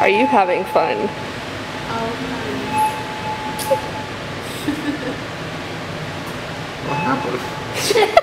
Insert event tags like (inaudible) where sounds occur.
Are you having fun? Oh, What happened? (laughs)